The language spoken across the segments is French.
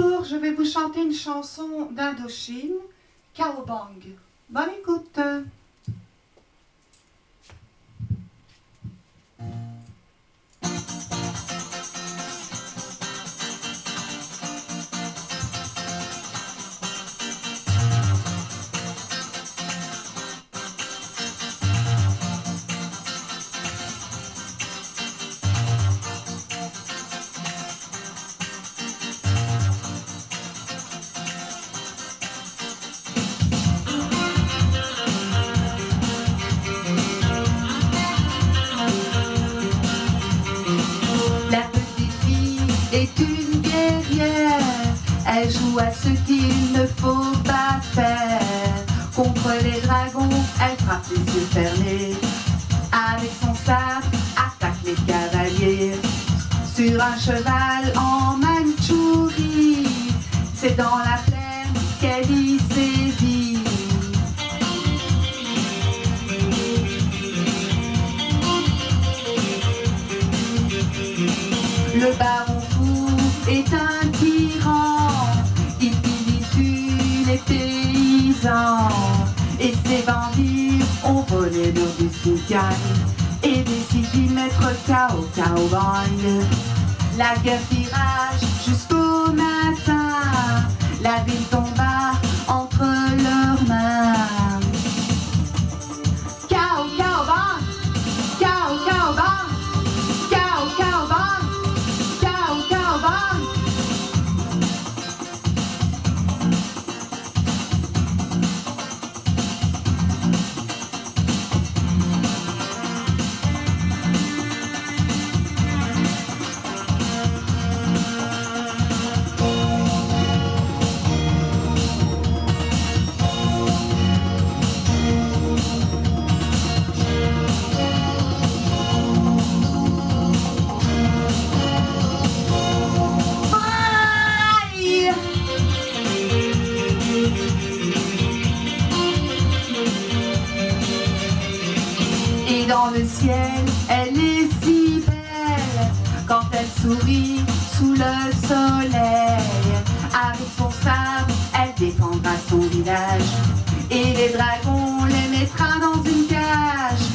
Bonjour, je vais vous chanter une chanson d'Indochine, Cowbang. Bonne écoute. Elle joue à ce qu'il ne faut pas faire. Contre les dragons, elle frappe les yeux fermés. Avec son sabre, attaque les cavaliers. Sur un cheval en Mandchourie, c'est dans la plaine qu'elle y sévit. Le baron fou est un japonais dans des soukans et décide d'y mettre KO, cowboy. La guerre qui jusqu'au matin, la ville tombe le ciel, elle est si belle quand elle sourit sous le soleil. Avec son sabre, elle défendra son village et les dragons les mettra dans une cage.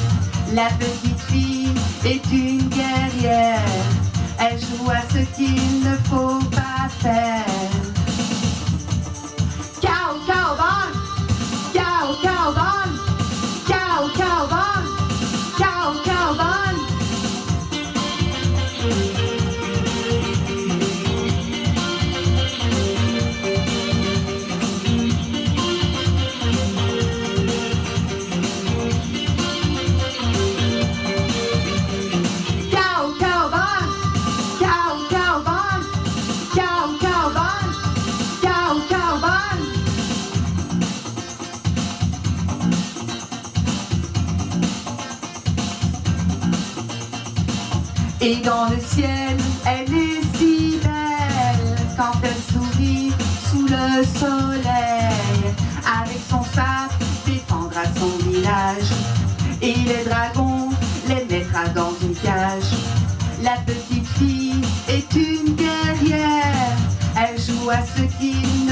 La petite fille est une guerrière, elle joue à ce qu'il ne faut pas faire. Et dans le ciel, elle est si belle quand elle sourit sous le soleil. Avec son sac, défendra son village. Et les dragons les mettra dans une cage. La petite fille est une guerrière. Elle joue à ce qu'il